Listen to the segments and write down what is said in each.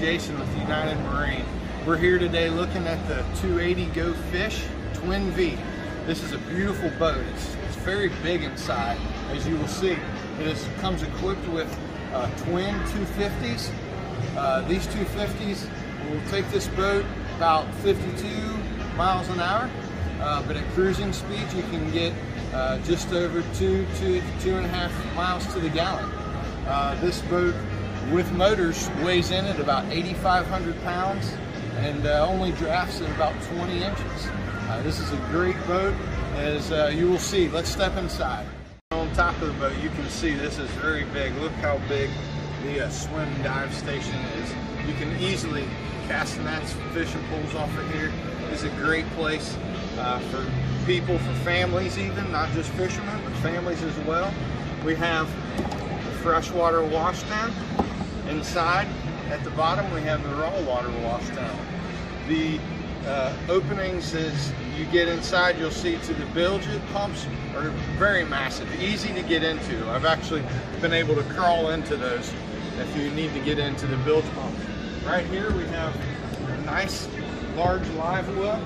Jason with United Marine. We're here today looking at the 280 Go Fish Twin Vee. This is a beautiful boat. It's, it's very big inside, as you will see. It is, comes equipped with uh, twin 250s. Uh, these 250s will take this boat about 52 miles an hour, uh, but at cruising speed you can get uh, just over two, two, two and a half miles to the gallon. Uh, this boat with motors weighs in at about 8,500 pounds and uh, only drafts at about 20 inches. Uh, this is a great boat as uh, you will see. Let's step inside. On top of the boat you can see this is very big. Look how big the uh, swim dive station is. You can easily cast nets, fishing poles off of here. Is a great place uh, for people, for families even, not just fishermen, but families as well. We have freshwater wash down. Inside, at the bottom, we have the raw water wash down. The uh, openings as you get inside, you'll see to the bilge pumps are very massive, easy to get into. I've actually been able to crawl into those if you need to get into the bilge pump. Right here we have a nice large live well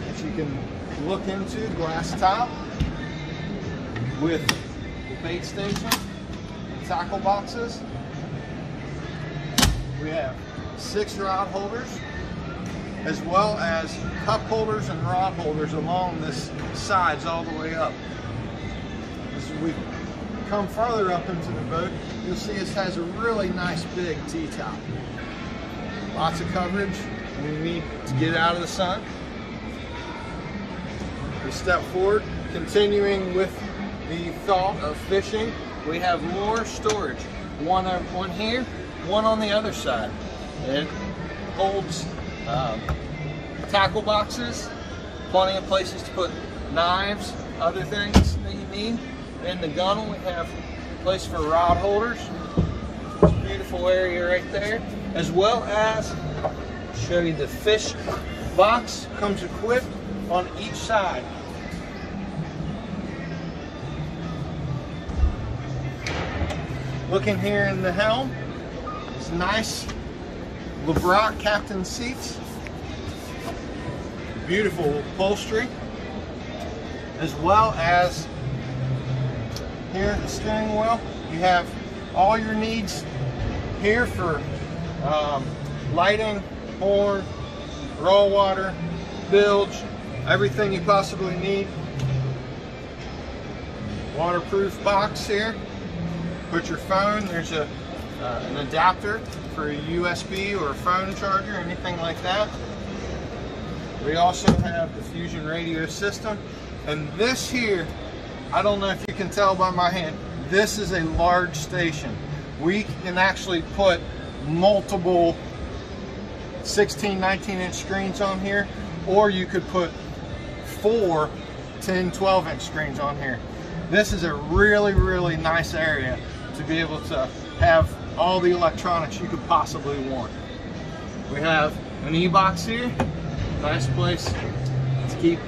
that you can look into, glass top with bait station, tackle boxes. We have six rod holders as well as cup holders and rod holders along this sides all the way up. As we come farther up into the boat, you'll see this has a really nice big T-top. Lots of coverage we need to get out of the sun. We step forward, continuing with the thought of fishing. We have more storage. One, uh, one here, one on the other side. It holds um, tackle boxes, plenty of places to put knives, other things that you need. In the gunnel, we have a place for rod holders. Beautiful area right there. As well as, show you the fish box comes equipped on each side. Looking here in the helm, it's nice LeBrock captain seats. Beautiful upholstery. As well as here at the steering wheel, you have all your needs here for um, lighting, horn, raw water, bilge, everything you possibly need. Waterproof box here. Put your phone, there's a uh, an adapter for a USB or a phone charger, anything like that. We also have the Fusion radio system. And this here, I don't know if you can tell by my hand, this is a large station. We can actually put multiple 16, 19 inch screens on here, or you could put four 10, 12 inch screens on here. This is a really, really nice area to be able to have all the electronics you could possibly want. We have an e-box here, nice place to keep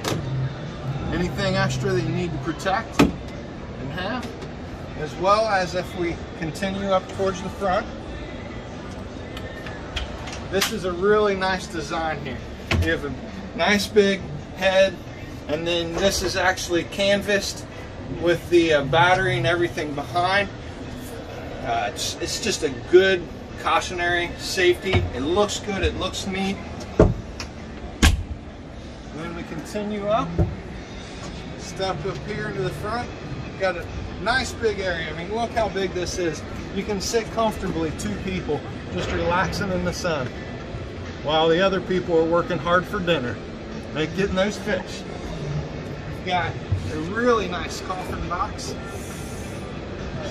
anything extra that you need to protect and have, as well as if we continue up towards the front. This is a really nice design here. You have a nice big head, and then this is actually canvassed with the uh, battery and everything behind. Uh, it's, it's just a good cautionary safety. It looks good, it looks neat. then we continue up, step up here into the front. Got a nice big area. I mean, look how big this is. You can sit comfortably, two people, just relaxing in the sun, while the other people are working hard for dinner. They're getting those fish. Got a really nice coffin box.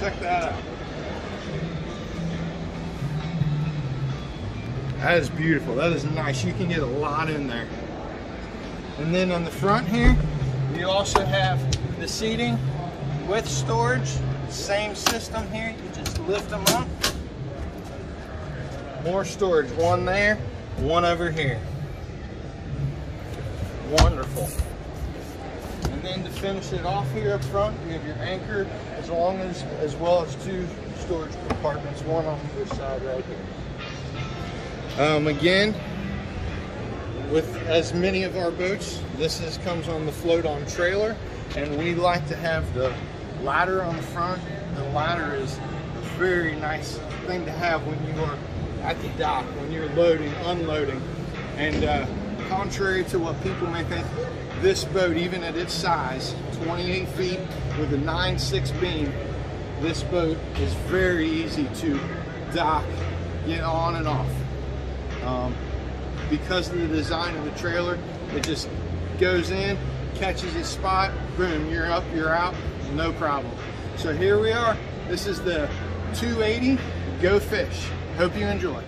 Check that out. That is beautiful. That is nice. You can get a lot in there. And then on the front here, you also have the seating with storage. Same system here. You just lift them up. More storage. One there, one over here. Wonderful. And then to finish it off here up front, you have your anchor as long as as well as two storage compartments, one on this side right here. Um, again, with as many of our boats, this is comes on the float on trailer, and we like to have the ladder on the front. The ladder is a very nice thing to have when you are at the dock, when you're loading, unloading. And uh, contrary to what people may think, this boat, even at its size, 28 feet with a 9.6 beam, this boat is very easy to dock, get on and off. Um, because of the design of the trailer, it just goes in, catches its spot, boom, you're up, you're out, no problem. So here we are. This is the 280 Go Fish. Hope you enjoy.